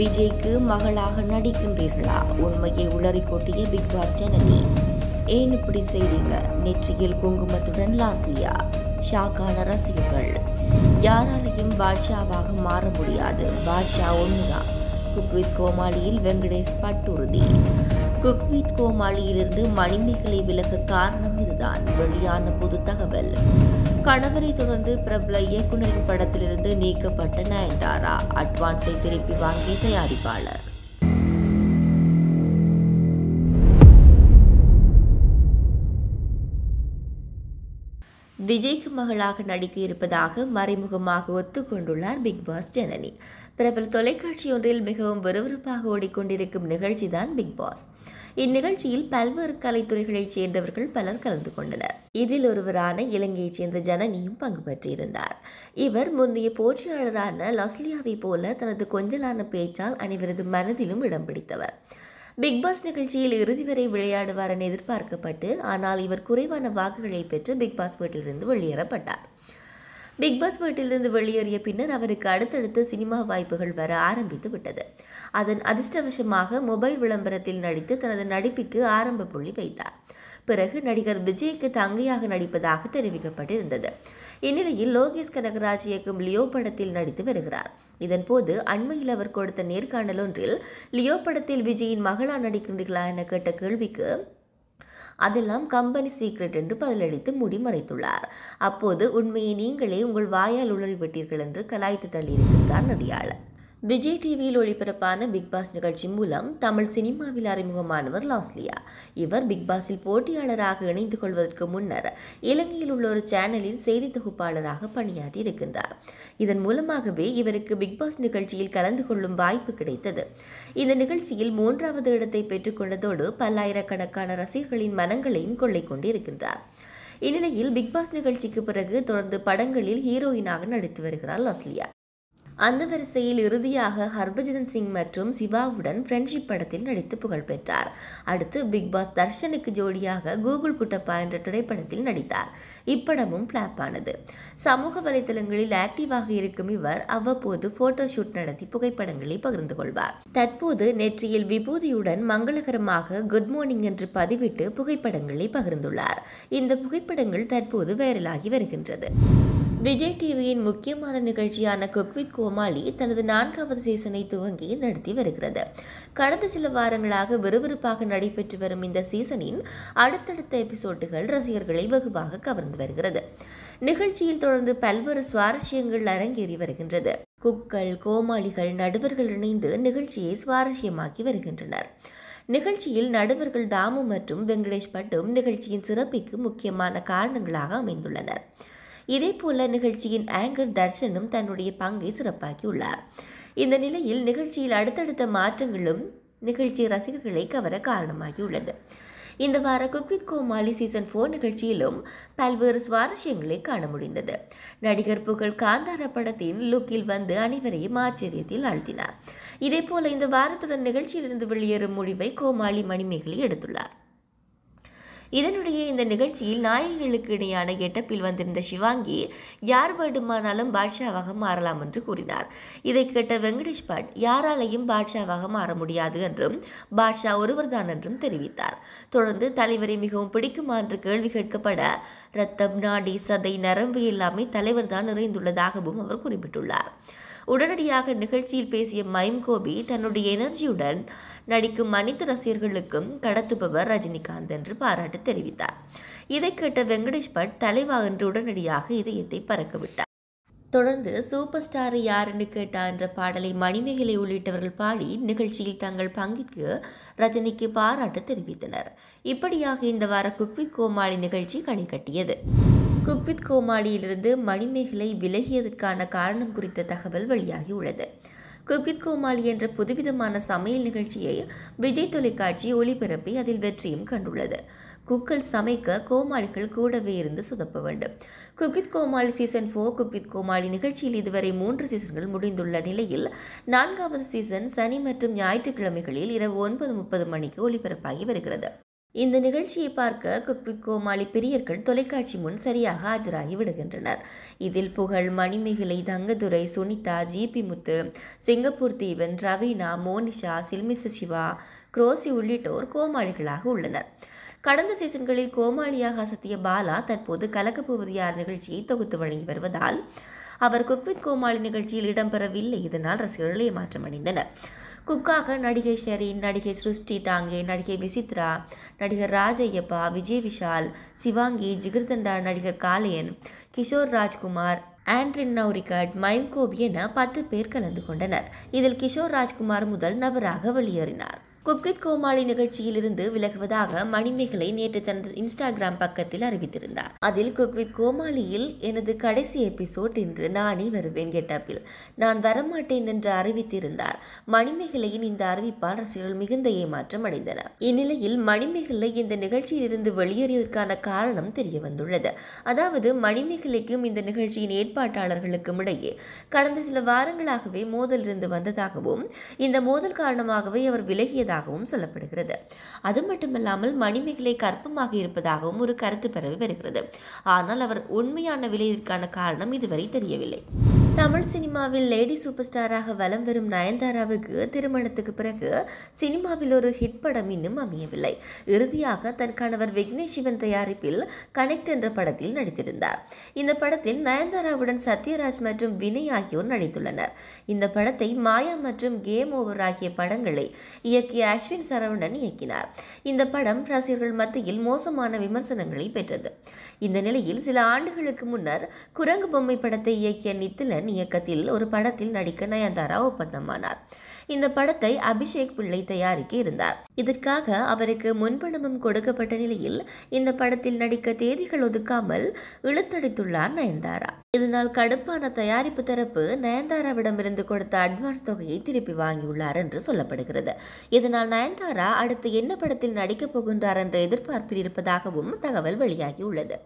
விஜய்க்கு மகளாக நடிக்கின்றீர்களா? உண்மையை உளறி கொட்டிய பிக் பாஸ் ஜனனி. ஏன் இப்படி செய்தீங்க? நெற்றியில் குங்குமத்துடன் லாசியா. ஷாக்கான ரசிகர்கள். யாராலையும் பாட்ஷாவாக மாற முடியாது. பாட்ஷா ஒன்றுதான் குக்வித் கோமாளியில் வெங்கடேஷ் பட்டுறுதி. குக்வீத் கோமாளியிலிருந்து மணிமேகலை விலக காரணம் இதுதான். வெளியான புது தகவல். கணவரை தொடர்ந்து பிரபல இயக்குனரின் படத்திலிருந்து நீக்கப்பட்ட நயன்தாரா. அட்வான்ஸை திருப்பி வாங்கிய தயாரிப்பாளர். விஜய்க்கு மகளாக நடிக்க இருப்பதாக மறைமுகமாக ஒத்துக்கொண்டுள்ளார் பிக் பாஸ் ஜனனி பிரபல தொலைக்காட்சி ஒன்றில் மிகவும் விறுவிறுப்பாக ஓடிக்கொண்டிருக்கும் நிகழ்ச்சிதான் பிக் பாஸ் இந்நிகழ்ச்சியில் பல்வேறு கலைத்துறைகளைச் சேர்ந்தவர்கள் பலர் கலந்து கொண்டனர். இதில் ஒருவரான இலங்கையைச் சேர்ந்த ஜனனியும் பங்கு பெற்றிருந்தார். இவர் முந்தைய போட்டியாளரான லஸ்லியாவை போல தனது கொஞ்சலான பேச்சால் அனைவரது மனதிலும் இடம் பிடித்தவர். பிக் பாஸ் நிகழ்ச்சியில் இறுதி வரை விளையாடுவார் என எதிர்பார்க்கப்பட்டு ஆனால் இவர் குறைவான வாக்குகளை பெற்று பிக் பாஸ் வீட்டிலிருந்து வெளியேறப்பட்டார். பிக் பாஸ் வீட்டிலிருந்து வெளியேறிய பின்னர் அவருக்கு அடுத்தடுத்து சினிமா வாய்ப்புகள் வர ஆரம்பித்து விட்டது. அதன் அதிர்ஷ்டவசமாக மொபைல் விளம்பரத்தில் நடித்து தனது நடிப்பிற்கு ஆரம்ப புள்ளி வைத்தார். பிறகு நடிகர் விஜய்க்கு தங்கையாக நடிப்பதாக தெரிவிக்கப்பட்டிருந்தது. இந்நிலையில் லோகேஷ் கனகராஜ் இயக்கும் லியோ படத்தில் நடித்து வருகிறார். இதன்போது அண்மையில் அவர் கொடுத்த நேர்காணல் ஒன்றில் லியோ படத்தில் விஜயின் மகளா நடிக்கின்றீர்களா என கேட்ட கேள்விக்கு அதெல்லாம் கம்பெனி சீக்ரெட் என்று பதிலளித்து முடி மறைத்துள்ளார். அப்போது உண்மையை நீங்களே உங்கள் வாயால் உளறிவிட்டீர்கள் என்று கலாய்த்து தள்ளியிருக்கின்றார் நடிகாளர் விஜய் டிவியில் ஒளிபரப்பான பிக் பாஸ் நிகழ்ச்சி மூலம் தமிழ் சினிமாவில் அறிமுகமானவர் லாஸ்லியா. இவர் பிக் பாஸில் போட்டியாளராக இணைந்து கொள்வதற்கு முன்னர் இலங்கையில் உள்ள ஒரு சேனலில் செய்தி தொகுப்பாளராக பணியாற்றி இருக்கின்றார் இதன் மூலமாகவே இவருக்கு பிக் பாஸ் நிகழ்ச்சியில் கலந்து கொள்ளும் வாய்ப்பு கிடைத்தது. இந்த நிகழ்ச்சியில் மூன்றாவது இடத்தை பெற்றுக்கொண்டதோடு பல்லாயிரக்கணக்கான ரசிகர்களின் மனங்களையும் கொள்ளை கொண்டிருக்கின்றார். இந்நிலையில் பிக் பாஸ் நிகழ்ச்சிக்கு பிறகு தொடர்ந்து படங்களில் ஹீரோயினாக நடித்து வருகிறார் லாஸ்லியா. அந்த வரிசையில் இறுதியாக ஹர்பஜன் சிங் மற்றும் சிவாவுடன் ஃப்ரெண்ட்ஷிப் படத்தில் நடித்து புகழ் பெற்றார். அடுத்து பிக் பாஸ் தர்ஷனுக்கு ஜோடியாக கூகுள் குட்டப்பா என்ற திரைப்படத்தில் நடித்தார். இப்படமும் பிளாப் ஆனது. சமூக வலைதளங்களில் ஆக்டிவாக இருக்கும் இவர் அவ்வப்போது போட்டோ ஷூட் நடத்தி புகைப்படங்களை பகிர்ந்து கொள்வார். தற்போது நெற்றியில் விபூதியுடன் மங்களகரமாக குட் மார்னிங் என்று பதிவிட்டு புகைப்படங்களை பகிர்ந்துள்ளார். இந்த புகைப்படங்கள் தற்போது வைரலாகி வருகின்றது. விஜய் டிவியின் முக்கியமான நிகழ்ச்சியான குக் வித் கோமாளி தனது நான்காவது சீசனை துவங்கி நடத்தி வருகிறது. கடந்த சில வாரங்களாக விறுவிறுப்பாக நடைபெற்று வரும் இந்த சீசனின் அடுத்தடுத்த எபிசோடுகள் ரசிகர்களை வெகுவாக கவர்ந்து வருகிறது. நிகழ்ச்சியில் தொடர்ந்து பல்வேறு சுவாரஸ்யங்கள் அரங்கேறி வருகின்றது. குக்கள் கோமாளிகள் நடுவர்கள் இணைந்து நிகழ்ச்சியை சுவாரஸ்யமாக்கி வருகின்றனர். நிகழ்ச்சியில் நடுவர்கள் தாமு மற்றும் வெங்கடேஷ் பட்டும் நிகழ்ச்சியின் சிறப்பிற்கு முக்கியமான காரணங்களாக அமைந்துள்ளனர். இதேபோல நிகழ்ச்சியின் ஆங்கர் தர்ஷனும் தன்னுடைய பங்கை சிறப்பாக்கியுள்ளார். இந்த நிலையில் நிகழ்ச்சியில் அடுத்தடுத்த மாற்றங்களும் நிகழ்ச்சி ரசிகர்களை கவர காரணமாகியுள்ளது. இந்த வார குக்வித் கோமாளி சீசன் ஃபோர் நிகழ்ச்சியிலும் பல்வேறு சுவாரஸ்யங்களை காண முடிந்தது. நடிகர் புகழ் காந்தார படத்தின் லுக்கில் வந்து அனைவரையும் ஆச்சரியத்தில் ஆழ்த்தினார். இதேபோல இந்த வாரத்துடன் நிகழ்ச்சியிலிருந்து வெளியேறும் முடிவை கோமாளி மணிமேகலை எடுத்துள்ளார். இதனுடைய இந்த நிகழ்ச்சியில் நாயகிகளுக்கு இடையான கெட்டப்பில் வந்திருந்த சிவாங்கி யார் வேண்டுமானாலும் பாட்ஷாவாக மாறலாம் என்று கூறினார். இதை கேட்ட வெங்கடேஷ் பட் யாராலையும் பாட்ஷாவாக மாற முடியாது என்றும் பாட்ஷா ஒருவர்தான் என்றும் தெரிவித்தார். தொடர்ந்து தலைவரை மிகவும் பிடிக்குமா என்று கேள்வி கேட்கப்பட ரத்தம் நாடி சதை நரம்பு எல்லாமே தலைவர் தான் நிறைந்துள்ளதாகவும் அவர் குறிப்பிட்டுள்ளார். உடனடியாக நிகழ்ச்சியில் பேசிய மைம் கோபி தன்னுடைய எனர்ஜியுடன் நடிக்கும் அனைத்து ரசிகர்களுக்கும் கடத்துபவர் ரஜினிகாந்த் என்று பாராட்டு தெரிவித்தார். இதை கேட்ட வெங்கடேஷ் பட் தலைவா என்று உடனடியாக இதயத்தை பறக்கவிட்டார். தொடர்ந்து சூப்பர் ஸ்டார் யார் என்று கேட்டா என்ற பாடலை மணிமேகலை உள்ளிட்டவர்கள் பாடி நிகழ்ச்சியில் தங்கள் பங்கிற்கு ரஜினிக்கு பாராட்டு தெரிவித்தனர். இப்படியாக இந்த வார குக்வித் கோமாளி நிகழ்ச்சி களை கட்டியது குக்வித் கோமாளியிலிருந்து மணிமேகலை விலகியதற்கான காரணம் குறித்த தகவல் வெளியாகியுள்ளது. குக்கித் கோமாளி என்ற புதுவிதமான சமையல் நிகழ்ச்சியை விஜய் தொலைக்காட்சி ஒளிபரப்பி அதில் வெற்றியும் கண்டுள்ளது. குக்கள் சமைக்க கோமாளிகள் கூடவே இருந்து சுதப்ப வேண்டும். Cook with Comali season four cook with Comali நிகழ்ச்சியில் இதுவரை மூன்று சீசன்கள் முடிந்துள்ள நிலையில் நான்காவது சீசன் சனி மற்றும் ஞாயிற்றுக்கிழமைகளில் இரவு ஒன்பது முப்பது மணிக்கு ஒளிபரப்பாகி வருகிறது. இந்த நிகழ்ச்சியை பார்க்க குக்வித் கோமாளி பெரியர்கள் தொலைக்காட்சி முன் சரியாக ஆஜராகி விடுகின்றனர். இதில் Pugazh Manimegalai Thangadurai Sunitha G P Muthu Singapore Deepan Raveena Monisha சில்மிச Siva Kuraishi உள்ளிட்டோர் கோமாளிகளாக உள்ளனர். கடந்த சீசன்களில் கோமாளியாக அசத்திய பாலா தற்போது கலக்கப்போவது யார் நிகழ்ச்சியை தொகுத்து வழங்கி வருவதால் அவர் குக்வித் கோமாளி நிகழ்ச்சியில் இடம்பெறவில்லை. இதனால் ரசிகர்கள் ஏமாற்றமடைந்தனர் குக்காக நடிகை ஷெரீன் நடிகை சிருஷ்டி டாங்கே நடிகை விசித்ரா நடிகர் ராஜையப்பா விஜய் விஷால் சிவாங்கி ஜிகிர்தண்டா நடிகர் Kaalaiyan Kishore Rajkumar Andreanne Nouyrigat mime Gopi என பத்து பேர் கலந்து கொண்டனர். இதில் கிஷோர் ராஜ்குமார் முதல் நபராக வெளியேறினார். குக்வித் கோமாளி நிகழ்ச்சியிலிருந்து விலகுவதாக மணிமேகலை நேற்று தனது இன்ஸ்டாகிராம் பக்கத்தில் அறிவித்திருந்தார். அதில் குக்வித் கோமாளியில் எனது கடைசி எபிசோட் இன்று நானே வருவேன் கெட்டப்பில். நான் வரமாட்டேன் என்று அறிவித்திருந்தார். மணிமேகலையின் இந்த அறிவிப்பால் ரசிகர்கள் மிகுந்த ஏமாற்றம் அடைந்தனர். இந்நிலையில் மணிமேகலை இந்த நிகழ்ச்சியிலிருந்து வெளியேறியதற்கான காரணம் தெரிய வந்துள்ளது அதாவது மணிமேகலைக்கும் இந்த நிகழ்ச்சியின் ஏற்பாட்டாளர்களுக்கும் இடையே கடந்த சில வாரங்களாகவே மோதல் இருந்து வந்ததாகவும் இந்த மோதல் காரணமாகவே அவர் விலகியதாக இருப்பதாகவும் சொல்லப்படுகிறது. அது மட்டுமில்லாமல் மணிமேகலை கற்பமாக இருப்பதாகவும் ஒரு கருத்து பரவி வருகிறது. ஆனால் அவர் உண்மையான விலையிற்கான காரணம் இதுவரை தெரியவில்லை. தமிழ் சினிமாவில் லேடி சூப்பர் ஸ்டாராக வலம் வரும் நயன்தாராவுக்கு திருமணத்துக்கு பிறகு சினிமாவில் ஒரு ஹிட் படம் இன்னும் அமையவில்லை. இறுதியாக தன் கணவர் விக்னேஷ் சிவன் தயாரிப்பில் கனெக்ட் என்ற படத்தில் நடித்திருந்தார். இந்த படத்தில் நயன்தாராவுடன் சத்யராஜ் மற்றும் வினய் ஆகியோர் நடித்துள்ளனர். இந்த படத்தை மாயா மற்றும் கேம் ஓவர் ஆகிய படங்களை இயக்கிய அஸ்வின் சரவணன் இயக்கினார். இந்த படம் ரசிகர்கள் மத்தியில் மோசமான விமர்சனங்களை பெற்றது. இந்த நிலையில் சில ஆண்டுகளுக்கு முன்னர் குரங்கு பொம்மை படத்தை இயக்கிய நித்திலன் இயக்கத்தில் ஒரு படத்தில் நடிக்க நயன்தாரா ஒப்பந்தமானார். இந்த படத்தை அபிஷேக் பிள்ளை தயாரிக்க இருந்தார். இதற்காக அவருக்கு முன்பணமும் கொடுக்கப்பட்ட நிலையில் இந்த படத்தில் நடிக்க தேதிகள் ஒதுக்காமல் இழுத்தடித்துள்ளார் நயன்தாரா. இதனால் கடுப்பான தயாரிப்பு தரப்பு நயன்தாராவிடமிருந்து கொடுத்த அட்வான்ஸ் தொகையை திருப்பி வாங்கியுள்ளார் என்று சொல்லப்படுகிறது. இதனால் நயன்தாரா அடுத்து என்ன படத்தில் நடிக்கப் போகின்றார் என்ற எதிர்பார்ப்பில் இருப்பதாகவும் தகவல் வெளியாகியுள்ளது.